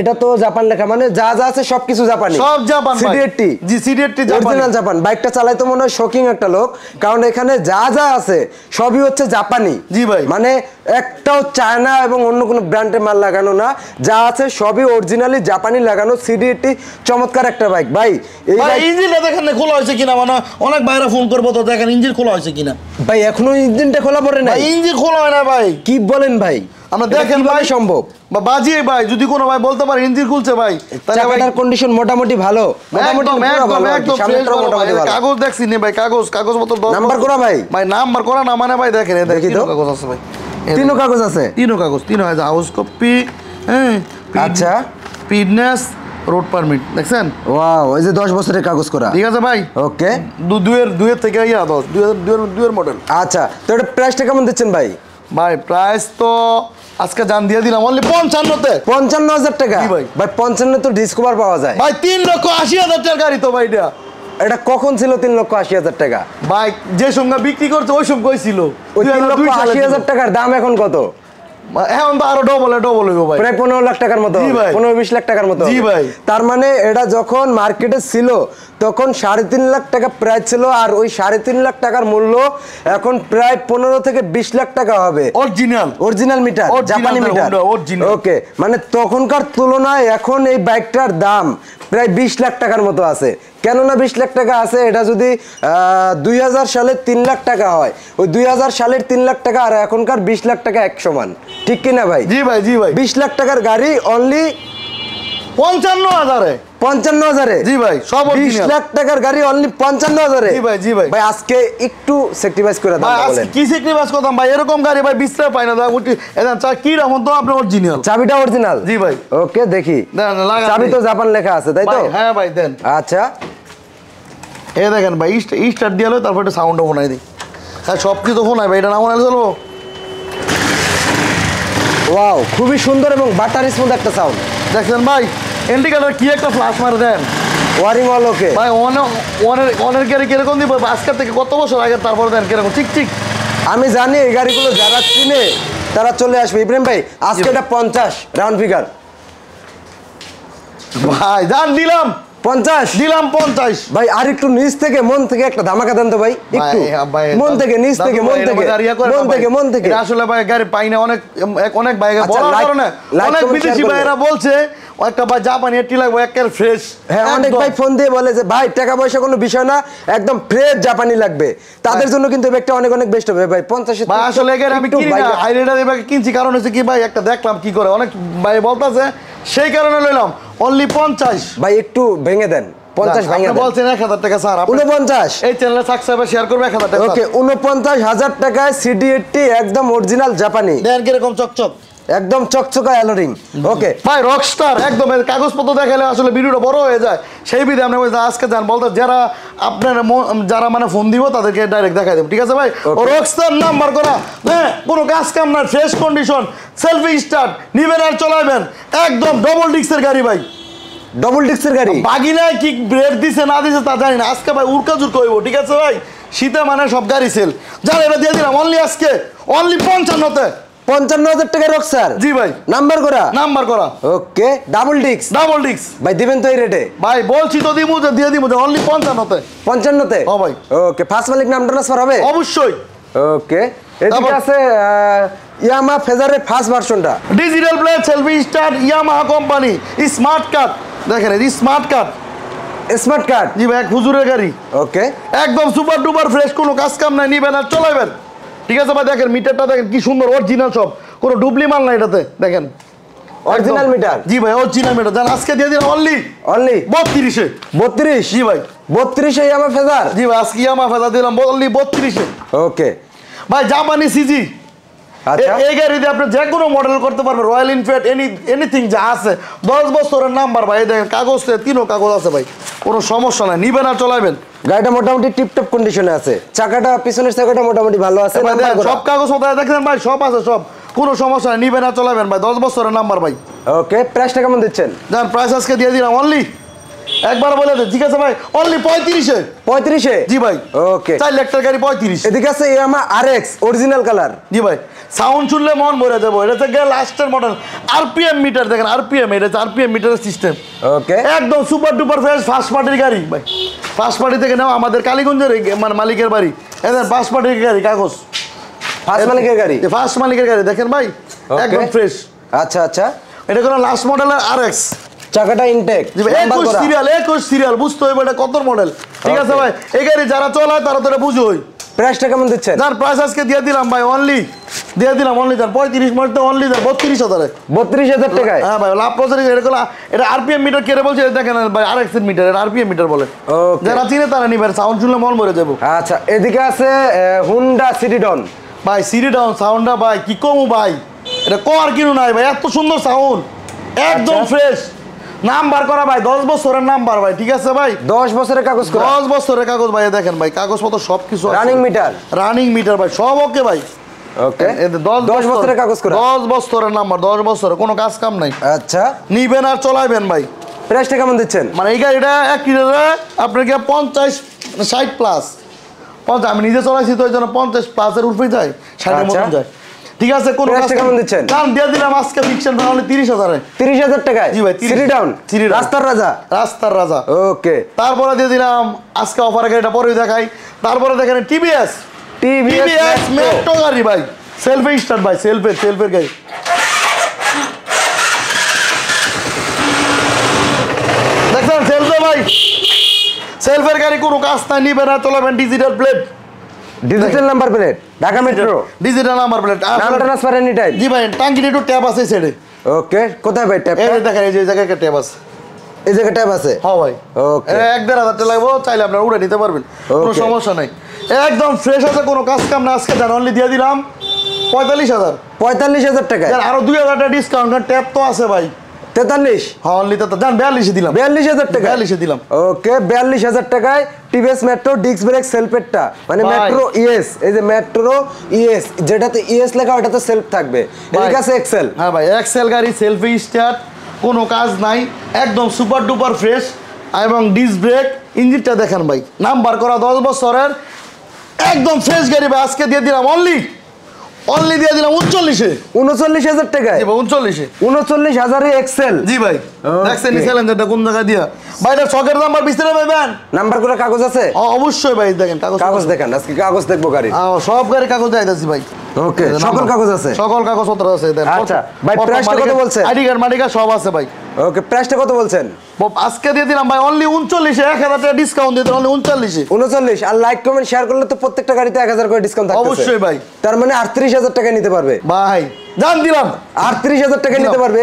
এটা তো জাপান লেখা। মানে যা যা আছে সবকিছু জাপানি সব জাপান সিডিএটি জি সিডিএটি অরিজিনাল জাপান বাইকটা চালাই তো মনে হয় শকিং একটা লোক। কারণ এখানে যা যা আছে সবই হচ্ছে জাপানি জি ভাই। মানে একটাও চায়না এবং অন্য কোনো ব্র্যান্ডের মাল লাগানো না। যা আছে সবই অরিজিনালি জাপানি লাগানো। সিডিএটি চমৎকার একটা বাইক ভাই এই বাইক ইঞ্জিনটা দেখেন না খোলা হয়েছে কিনা? মানে অনেক বাইরে ফোন করব তো দেখেন ইঞ্জিন খোলা হয়েছে কিনা? ভাই এখনও ইঞ্জিনটা খোলা পড়ে নাই। ইঞ্জিন খোলা হয় না ভাই। কি বলেন ভাই? আমরা দেখেন ভাই সম্ভব? বা বাজিয়ে ভাই যদি কোনো ভাই বলতে পারে ইঞ্জিন খুলছে ভাই চাকাটার কন্ডিশন মোটামুটি ভালো। মোটামুটি ভালো। কাগজ দেখছি নি ভাই কাগজ কাগজ মতো নাম্বার করা ভাই? ভাই নাম্বার করা না মানে ভাই দেখেন দেখি তো। কাগজ আছে ভাই। তিনও কাগজ আছে? তিনও কাগজ আছে হাউস কপি হ্যাঁ আচ্ছা। ফিটনেস রোড পারমিট দেখছেন? ওয়াও এই যে 10 বছরের কাগজ করা। ঠিক আছে ভাই? ওকে। দু দুয়ের দুয়ের থেকে ইয়া দশ দুয়ের দুয়ের দুয়ের মডেল আচ্ছা তো এটা প্রাইসটা কেমন দিচ্ছেন ভাই? ভাই প্রাইস তো আজকে জান দিয়ে দিলাম অনলি পঞ্চান্নতে। পঞ্চান্ন হাজার টাকা? ভাই। ভাই পঞ্চান্ন তো ডিসকভার পাওয়া যায়। ভাই তিন লক্ষ আশি হাজার টাকার গাড়ি তো ভাই এটা। এটা কখন ছিল তিন লক্ষ আশি হাজার টাকা? বাইক যে সঙ্গে বিক্রি করছে ওই সঙ্গে ছিল। ওই তিন লক্ষ আশি হাজার টাকার দাম এখন কত? এখন তো আরও ডবল ডবল হইব ভাই। প্রায় পনেরো লাখ টাকার মতো ভাই। পনেরো বিশ লাখ টাকার মতো জি ভাই। তার মানে এটা যখন মার্কেটে ছিল তখন সাড়ে তিন লাখ টাকা প্রাইস ছিল আর ওই সাড়ে তিন লাখ টাকার মূল্য এখন প্রায় পনেরো থেকে বিশ লাখ টাকা হবে। অরিজিনাল অরিজিনাল মিটার জাপানি মিটার ওকে মানে তখনকার তুলনায় এখন এই বাইকটার দাম প্রায় বিশ লাখ টাকার মতো আছে। কেননা বিশ লাখ টাকা আছে এটা যদি দুই হাজার সালের তিন লাখ টাকা হয় ওই দুই হাজার সালের তিন লাখ টাকা আর এখনকার বিশ লাখ টাকা এক সমান। ঠিক কিনা ভাই? জি ভাই জি ভাই। বিশ লাখ টাকার গাড়ি অনলি পঞ্চান্ন হাজারে। পঞ্চান্ন হাজারে? জি ভাই সব বিশ লাখ টাকার গাড়ি অনলি পঞ্চান্ন হাজারে? জি ভাই, জি ভাই। ভাই আজকে একটু করে ভাই দাম বলেন। কি সেক্রিফাইস করতাম ভাই? এরকম গাড়ি ভাই পাই না। দা উঠি এদান চা কি রকম তো আপনি অরিজিনাল চাবিটা অরিজিনাল জি ভাই। ওকে দেখি। চাবি তো জাপান লেখা আছে তাই তো? হ্যাঁ ভাই দেন। আচ্ছা। এ দেখেন ভাই স্টার্ট দিয়ে হলো তারপর একটা সাউন্ডও ফোনাই দিই। হ্যাঁ সব কিছু ফোনাই ভাই এটা না চলবো? ওয়াও খুবই সুন্দর এবং বাটার স্মুথ একটা সাউন্ড দেখছেন ভাই? ইন্ডিকেটার কি একটা ফ্লাশ মারে দেন? ওয়ারিং অল ওকে ভাই অনের অনেক গাড়ি কীরকম দিব? আজকের থেকে কত বছর আগে তারপর দেন কীরকম? ঠিক ঠিক। আমি জানি এই গাড়িগুলো যারা কিনে তারা চলে আসবে। ইব্রাহিম ভাই আজকে এটা পঞ্চাশ রাউন্ড ফিগার ভাই যান দিলাম পঞ্চাশ। দিলাম পঞ্চাশ। ভাই আর একটু নিচ থেকে মন থেকে একটা ধামাকা দেন তো ভাই একটু। ভাই, হ্যাঁ, ভাই, মন থেকে নিচ থেকে মন থেকে মন থেকে মন থেকে। আসলে ভাই গাড়ি পাই না অনেক এক অনেক বাইক আচ্ছা, কারণে। অনেক বিদেশি ভাইরা বলছে একটা ভাই জাপানি এটি লাগবে একের ফ্রেশ হ্যাঁ অনেক ভাই ফোন দিয়ে বলে যে ভাই টাকা পয়সা কোনো বিষয় না একদম ফ্রেশ জাপানি লাগবে। তাদের জন্য কিন্তু ব্যাগটা অনেক অনেক বেস্ট হবে। ভাই পঞ্চাশ ভাই আসলে আমি কিনি না হাইরেডার এবার কিনছি কারণ হচ্ছে কি ভাই একটা দেখলাম কি করে। অনেক ভাই বলতেছে সেই কারণে লইলাম। অনলি পঞ্চাশ। ভাই একটু ভেঙে দেন। পঞ্চাশ ভেঙে দেন। বলছেন এক হাজার টাকা স্যার। আপনি উনপঞ্চাশ। এই চ্যানেলে শেয়ার করবে এক হাজার টাকা ওকে উনপঞ্চাশ হাজার টাকায় সিডি এইটটি একদম অরিজিনাল জাপানি দেন কীরকম চকচক। একদম চকচকা অ্যালোরিং। ওকে ভাই রকস্টার একদম এর কাগজপত্র দেখালে আসলে ভিডিওটা বড় হয়ে যায়। সেই বিধে আপনি আজকে যান বলতে যারা আপনার যারা মানে ফোন দিব তাদেরকে ডাইরেক্ট দেখাই দেবো। ঠিক আছে ভাই. রকস্টার নাম্বার করা। হ্যাঁ কোনো কাজ কাম না ফ্রেশ কন্ডিশন সেলফি স্টার্ট নিবেন আর চলাইবেন। একদম ডবল ডিস্কের গাড়ি ভাই। ডবল ডিস্কের গাড়ি? বাগিনায় কি ব্রেড দিছে না দিছে তা জানি না। আজকে ভাই উড়কা জুর কইব ঠিক আছে ভাই? শীতে মানে সব গাড়ি সেল যান এটা দিয়ে দিলাম অনলি আজকে অনলি পঞ্চান্নতে। পঞ্চান্ন হাজার টাকা রক্সার জি ভাই। নাম্বার করা। নাম্বার করা। Okay double disc double disc ভাই দিবেন তো এই রেটে ভাই বলছি তো দিমু দিয়ে দিমু অনলি পঞ্চান্নতে। পঞ্চান্নতে? হ্যাঁ ভাই। ওকে ফার্স্ট মালিক নাম ট্রান্সফার হবে? অবশ্যই। ওকে এদিকে আছে ইয়ামা ফেজারের ফার্স্ট ভার্সনটা digital plate self start Yamaha company smart card দেখেন এই স্মার্ট কার্ড স্মার্ট কার্ড জি ভাই এক হুজুরের গাড়ি। ওকে একদম সুপার ডুপার ফ্রেশ কোনো কাজ কাম নাই নিবেন আর চলাইবেন। ঠিক আছে ভাই দেখেন মিটারটা দেখেন কি সুন্দর অরিজিনাল সব। কোনো ডুবলি মাল নাই এটাতে দেখেন। অরিজিনাল মিটার জি ভাই অরিজিনাল মিটার জান আজকে দিয়ে দিলাম অনলি অনলি বত্রিশে। বত্রিশ? জি ভাই। বত্রিশে আমার ফেজার জি ভাই আজকে আমার ফেদা দিলাম অনলি বত্রিশে। ওকে ভাই জাপানি সিজি আচ্ছা। এই গাড়িতে আপনি যে কোনো মডেল করতে পারবেন রয়্যাল এনফিল্ড এনি এনিথিং যা আছে। দশ বছরের নাম্বার ভাই দেখেন কাগজ তিনও কাগজ আছে ভাই। কোনো সমস্যা নাই নিবেন আর চলাবেন গাড়িটা মোটামুটি টিপটপ কন্ডিশনে আছে। চাকাটা পিছনের চাকাটা মোটামুটি ভালো আছে। সব কাগজ দেখেন ভাই? সব আছে সব। কোনো সমস্যা নাই নিবেন আর চলাবেন ভাই। দশ বছরের নাম্বার ভাই। ওকে প্রাইসটা কেমন দিচ্ছেন? যান প্রাইস আজকে দিয়ে দিলাম অনলি একবার বলে দেন ঠিক আছে ভাই? অনলি পঁয়ত্রিশে। পঁয়ত্রিশে? জি ভাই। ওকে চার লাখ গাড়ি পঁয়ত্রিশ। এদিকে আছে Yamaha R X original colour জি ভাই। সাউন্ড শুনলে মন ভরে যাব। এটা হচ্ছে লাস্টের মডেল আরপিএম মিটার দেখেন আরপিএম এটা হচ্ছে আরপিএম মিটারের সিস্টেম ওকে একদম সুপার ডুপার ফ্রেশ ফার্স্ট পার্টির গাড়ি ভাই। ফার্স্ট পার্টি থেকে নাও আমাদের কালীগঞ্জের মানে মালিকের বাড়ি। এদের ফার্স্ট পার্টির গাড়ি কাগজ। ফার্স্ট মালিকের গাড়ি? ফার্স্ট মালিকের গাড়ি দেখেন ভাই। একদম ফ্রেশ আচ্ছা আচ্ছা। এটা কোনো লাস্ট মডেলের আর এক্স চাকাটা ইনটেক একুশ সিরিয়াল একুশ সিরিয়াল বুঝতে এটা কত মডেল ঠিক আছে ভাই এই গাড়ি যারা চলায় তারা তো এটা বুঝোই। প্রাইসটা কেমন দিচ্ছেন? যার প্রাইস আজকে দিয়ে দিলাম ভাই অনলি দিয়ে দিলাম অনলি যার পঁয়ত্রিশ মধ্যে অনলি যার বত্রিশ হাজারে। বত্রিশ হাজার টাকায়? হ্যাঁ ভাই লাভ প্রচার এটা এটা আরপিএম মিটার কেটে বলছে? দেখেন ভাই আর এক্সের মিটার এটা আরপিএম মিটার বলে। যারা চিনে তারা নিবে সাউন্ড শুনলে মন ভরে যাব। আচ্ছা এদিকে আছে হুন্ডা সিটিডন ভাই সিডি ডাউন সাউন্ডটা ভাই কি কমু ভাই? এটা কর কিনু নাই ভাই এত সুন্দর সাউন্ড একদম আচ্ছা। ফ্রেশ নাম্বার করা ভাই দশ বছরের নাম্বার ভাই ঠিক আছে ভাই? দশ বছরের কাগজ করা। দশ বছরের কাগজ ভাই দেখেন ভাই কাগজপত্র সব কিছু রানিং মিটার রানিং মিটার ভাই সব ওকে ভাই। ওকে দশ বছরের কাগজ করা। দশ বছরের নাম্বার দশ বছরের কোনো কাজ কাম নাই। আচ্ছা। নিবেন আর চলাইবেন ভাই। প্রাইসটা কেমন দিচ্ছেন? মানে এই গাড়িটা এক লিটারে আপনাকে পঞ্চাশ ষাট প্লাস পঞ্চাশ আমি নিজে চলাইছি তো এই জন্য পঞ্চাশ প্লাসের উপরে যায় ষাটের আচ্ছা। মতন যায়। ঠিক আছে কোন কেমন দিচ্ছেন? দাম দিয়ে দিলাম আজকে ফিকশন তিরিশ হাজারে। তিরিশ হাজার টাকায়? জি ভাই, 30 সিটি ডাউন 30 down। রাস্তার রাজা? রাস্তার রাজা। ওকে তারপরে দিয়ে দিলাম আজকে অফার গাড়িটা পরে দেখাই। তারপরে দেখেন টিভিএস টিভিএস মেট্রো গাড়ি ভাই। সেলফে স্টার্ট ভাই সেলফের সেলফের গাড়ি। দেখছেন সেলফে ভাই? সেলফের গাড়ি কোনো কাজ নাই নিবে না চলাবেন digital plate digital number plate Dhaka metro digital number plate name transfer any time জি ভাই টাঙ্কিতে একটু ট্যাপ আছে সেটে ওকে কোথায় ভাই ট্যাপ এই দেখেন এই যে জায়গায় একটা ট্যাপ আছে। এই জায়গায় ট্যাপ আছে? হ্যাঁ ভাই. এটা এক দেড় হাজার টাকা লাগবো চাইলে আপনারা উড়ে নিতে পারবেন। কোনো সমস্যা নাই। একদম ফ্রেশ আছে কোনো কাজ কাম না আজকে জান অনলি দিয়ে দিলাম পঁয়তাল্লিশ হাজার। পঁয়তাল্লিশ হাজার যান আরও দুই হাজার টাকা ডিসকাউন্ট ট্যাপ তো আছে ভাই। তেতাল্লিশ? হ্যাঁ অনলি তো যান বিয়াল্লিশে দিলাম। বিয়াল্লিশ হাজার টাকা বিয়াল্লিশে দিলাম। ওকে বিয়াল্লিশ হাজার টাকায় টিভিএস মেট্রো ডিস্ক ব্রেক সেলফেরটা মানে মেট্রো ইএস এই যে মেট্রো ইএস যেটাতে ইএস লেখা ওটাতে সেলফ থাকবে। এদিকে আছে এক্সেল হ্যাঁ ভাই এক্সেল গাড়ি সেলফি স্টার্ট কোনো কাজ নাই একদম সুপার ডুপার ফ্রেশ এবং ডিস্ক ব্রেক ইঞ্জিনটা দেখেন ভাই নাম্বার করা দশ বছরের একদম ফ্রেশ গাড়ি ভাই আজকে দিয়ে দিলাম অনলি অনলি দিয়ে দিলাম উনচল্লিশে। উনচল্লিশ হাজার টাকায়। জি ভাই উনচল্লিশে। উনচল্লিশ হাজারে এক্সেল জি ভাই দেখছেন চ্যালেঞ্জারটা কোন জায়গায় দিয়া? ভাই এটা শখের নাম্বার বিস্তারে পাইবেন নাম্বার করে কাগজ আছে? অবশ্যই ভাই দেখেন কাগজ কাগজ দেখান আজকে কাগজ দেখব গাড়ি সব গাড়ি কাগজ যাইতেছি ভাই। ওকে সকল কাগজ আছে? সকল কাগজপত্র আছে আচ্ছা, ভাই, price টা কত বলছে? আইডি কার্ড মাটি সব আছে ভাই। ওকে প্রাইসটা কত বলছেন? আজকে দিয়ে দিলাম ভাই অনলি উনচল্লিশে এক হাজার টাকা ডিসকাউন্ট দিয়ে অনলি উনচল্লিশে। উনচল্লিশ আর লাইক কমেন্ট শেয়ার করলে তো প্রত্যেকটা গাড়িতে এক হাজার করে ডিসকাউন্ট থাকবে অবশ্যই ভাই। তার মানে আটত্রিশ হাজার টাকা নিতে পারবে। ভাই জান দিলাম। আটত্রিশ হাজার টাকা নিতে পারবে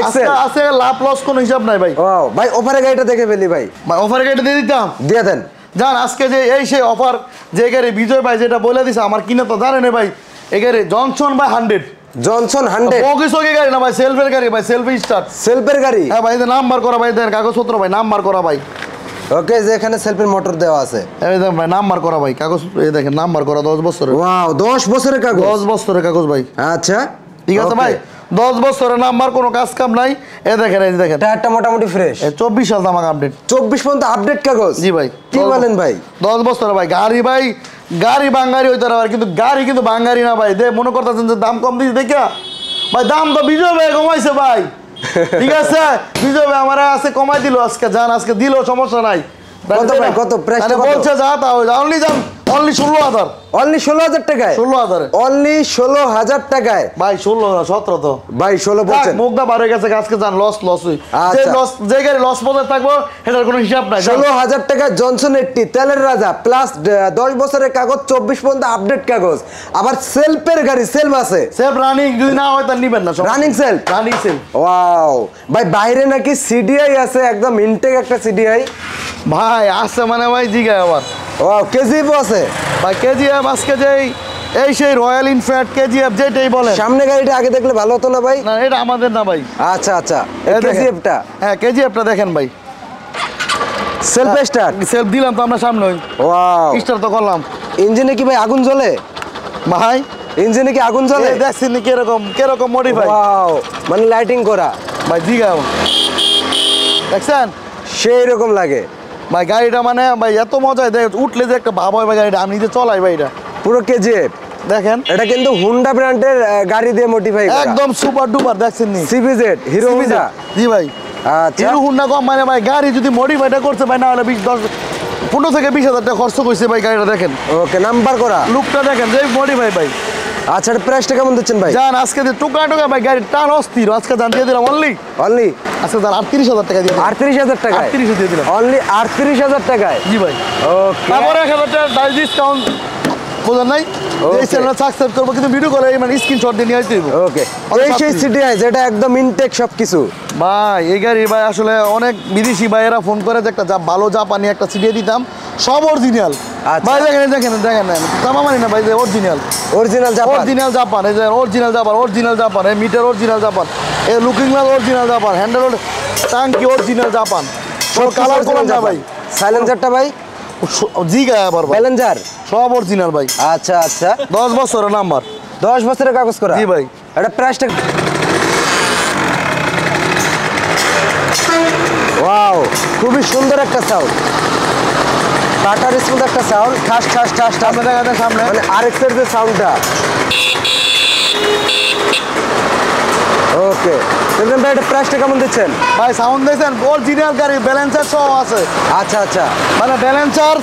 আছে লাভ লস কোনো হিসাব নাই ভাই। ও ভাই ওপারে গাড়িটা দেখে ফেলি ভাই। ভাই অফার গাড়ি দিয়ে দিতাম। দিয়ে দেন। জান আজকে যে এই সেই অফার যে গাড়ি বিজয় ভাই যেটা বলে দিছে আমার কিনা তো জানেন ভাই। এই গাড়ি Johnson by hundred Johnson hundred বগি সগি গাড়ি না ভাই সেলফের গাড়ি ভাই সেলফি স্টার্ট সেলফের গাড়ি? হ্যাঁ ভাই নাম্বার করা ভাই দেন কাগজপত্র ভাই নাম্বার করা ভাই। ওকে যে এখানে সেলফের মোটর দেওয়া আছে। এই দেখেন ভাই নাম্বার করা ভাই কাগজ এই দেখেন নাম্বার করা দশ বছরের। ওয়াও দশ বছরের কাগজ? দশ বছরের কাগজ ভাই। আচ্ছা। ঠিক আছে ভাই দশ বছরের নাম্বার কোনো কাজ কাম নাই। এ দেখেন এই দেখেন। টায়ারটা মোটামুটি ফ্রেশ এ চব্বিশ সাল তামাক আপডেট চব্বিশ পর্যন্ত আপডেট কাগজ? জি ভাই কি বলেন ভাই? দশ বছরের ভাই গাড়ি ভাই গাড়ি বাঙ্গারি হইতে পারে কিন্তু গাড়ি কিন্তু বাঙ্গারি না ভাই। দে মনে করতেছেন যে দাম কম দিয়েছে দেখা ভাই দাম তো বিজয় ভাই কমাইছে ভাই। *laughs* ঠিক আছে? বিজয় ভাই আমার আছে কমাই দিল আজকে যান আজকে দিল সমস্যা নাই। কত কত? বলছে যা তা অনলি যান। অনলি ষোলো হাজার। অনলি ষোলো হাজার টাকায়? ষোলো হাজারে। অনলি ষোলো হাজার টাকায়? ভাই ষোলো না সতেরো তো। ভাই ষোলো বলছেন মুখটা বার হয়ে গেছে আজকে যান লস লস যে আচ্ছা। লস যে গাড়ি লস পথে থাকব এটার কোনো হিসাব নাই ষোলো হাজার টাকা জনসন এইটটি তেলের রাজা প্লাস দশ বছরের কাগজ চব্বিশ পর্যন্ত আপডেট কাগজ। আবার সেলফের গাড়ি সেলফ আছে। সেফ রানিং যদি না হয় নিবেন না running self running self wow ভাই বাইরে নাকি সিডিআই আছে একদম ইনটেক একটা সিডিআই ভাই আসছে মানে ভাই জিগায় আবার। ওয়াও কেজিএফ আছে? ভাই কেজিএফ আজকে যেই এই সেই রয়্যাল ইনফ্যাক্ট কেজিএফ যেটাই বলেন। সামনে গাড়িটা আগে দেখলে ভালো হতো না ভাই? না এটা আমাদের না ভাই। আচ্ছা আচ্ছা কেজিএফটা। হ্যাঁ কেজিএফটা দেখেন ভাই। সেলফ স্টার্ট সেলফ দিলাম তো আমরা সামনে। ওয়াও স্টার তো করলাম। ইঞ্জিনে কি ভাই আগুন জ্বলে? ভাই? ইঞ্জিনে কি আগুন জ্বলে? দেখছেন নি কীরকম কীরকম মডিফাই ওয়াও মানে লাইটিং করা। ভাই জিগাও। দেখছেন? সেই রকম লাগে। ভাই গাড়িটা মানে ভাই এত মজা দেখ উঠলে যে একটা ভাব হয় ভাই গাড়িটা আমি নিজে চলাই ভাই এটা। পুরো কেজে দেখেন। এটা কিন্তু হুন্ডা ব্র্যান্ডের গাড়ি দিয়ে মডিফাই করা। একদম সুপার ডুপার দেখছেন নি? সিবিজেড হিরো হুন্ডা জি ভাই। আচ্ছা। হিরো হুন্ডা কম মানে ভাই গাড়ি যদি মডিফাইটা করছে ভাই না হলে বিশ দশ পনেরো থেকে বিশ হাজার টাকা খরচ করছে ভাই গাড়িটা দেখেন। ওকে নাম্বার করা। লুকটা দেখেন যে মডিফাই ভাই। আচ্ছা প্রাইসটা কেমন দিচ্ছেন ভাই? যান আজকে যে টুকা টুকা ভাই গাড়ির টান অস্থির। আজকে জান দিয়ে দিলাম অনলি অনলি আজকে যান আটত্রিশ হাজার টাকা দিয়ে আটত্রিশ হাজার টাকায়? 38 দিয়ে দিলাম। অনলি আটত্রিশ হাজার টাকায়? জি ভাই। ওকে তারপরে এক হাজার টাকা ডিসকাউন্ট নাই। এই সাবস্ক্রাইব করব কিন্তু ভিডিও করে মানে স্ক্রিনশট দিয়ে নিয়ে আসতে ওকে এই সেই যেটা একদম ইনটেক সব কিছু ভাই এই গাড়ি ভাই আসলে অনেক বিদেশি ভাইয়েরা ফোন করে যে একটা ভালো জাপানি একটা সিডিয়ে দিতাম। সব অরিজিনাল আচ্ছা। ভাই দেখেন দেখেন দেখেন জামা মানি না ভাই যে original original Japan original Japan এই যে অরিজিনাল জাপান অরিজিনাল জাপান এই মিটার অরিজিনাল জাপান এই looking glass original Japan handle টাঙ্কি অরিজিনাল জাপান সব কালার করলাম না ভাই? সাইলেন্সারটা ভাই? জি গায়ে আবার ভাই। ব্যালেন্সার সব অরিজিনাল ভাই। আচ্ছা আচ্ছা। দশ বছরের নাম্বার দশ বছরের কাগজ করা? জি ভাই। এটা প্রাইসটা ওয়াও খুবই সুন্দর একটা সাউন্ড টাটার স্মুথ একটা সাউন্ড ঠাস ঠাস ঠাস ঠাস। সামনে মানে আরএক্স এর যে সাউন্ডটা ওকে। দেখবেন ভাই এটা প্রাইসটা কেমন দিচ্ছেন? ভাই সাউন্ড দিয়েছেন। অরিজিনাল গাড়ি ব্যালেন্সার সহ আছে। আচ্ছা আচ্ছা। মানে ব্যালেন্সার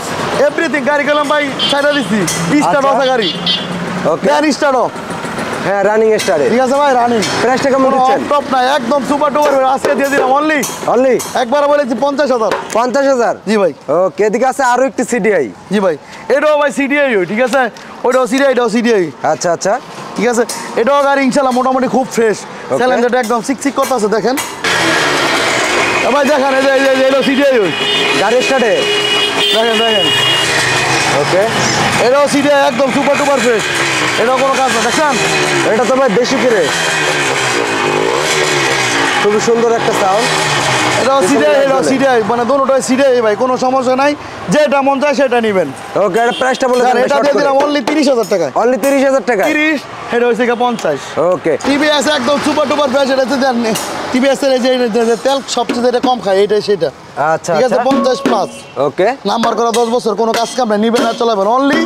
এভরিথিং গাড়ি গেলাম ভাই সাইডা দিচ্ছি স্টার্ট। আছে গাড়ি। ওকে দেন স্টার্টও হ্যাঁ রানিং স্টারে ঠিক আছে ভাই রানিং প্রাইসটা কেমন দিচ্ছেন? টপ নাই একদম সুপার টুপার আজকে দিয়ে দিলাম অনলি অনলি একবার বলেছি পঞ্চাশ হাজার। পঞ্চাশ হাজার? জি ভাই। ওকে এদিকে আছে আরও একটি সিডিআই জি ভাই এটাও ভাই সিডিআই ঠিক আছে? ওইটাও সিডিআই এটাও সিডিআই আচ্ছা আচ্ছা। ঠিক আছে? এটাও গাড়ি ইনশাল্লাহ মোটামুটি খুব ফ্রেশ চ্যালেঞ্জারটা একদম চিকচিক করতে আছে দেখেন। ভাই দেখেন এই যে এই যে- এটাও সিডিআই গাড়ি স্টার্টে দেখেন দেখেন। ওকে এটাও সিডিআই একদম সুপার টুপার ফ্রেশ এটাও কোনো কাজ না। দেখছেন? এটা তো ভাই বেশি করে। খুবই সুন্দর একটা সাউন্ড এটাও গাড়ি এটাও চলে। মানে দুটোটাই সিডিআই ভাই কোনো সমস্যা নাই। যেটা মন চায় সেটা নেবেন। ওকে এটা প্রাইসটা বলে এটা দিয়ে দিলাম অনলি তিরিশ হাজার টাকা। অনলি তিরিশ হাজার টাকা? তিরিশ এটা হয়েছে গিয়ে পঞ্চাশ। ওকে টিভিএস একদম সুপার টুপার ফ্রেশ এটা টিভিএস এর এই যে তেল সবচেয়ে যেটা কম খায় এটাই সেটা। আচ্ছা ঠিক আছে? আচ্ছা। পঞ্চাশ প্লাস ওকে। নাম্বার করা দশ বছর কোনো কাজ কাম নাই নিবেন আর চলাবেন। অনলি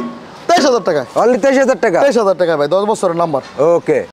তেইশ হাজার টাকা অনলি তেইশ হাজার টাকা? তেইশ হাজার টাকা ভাই দশ বছরের নাম্বার। ওকে।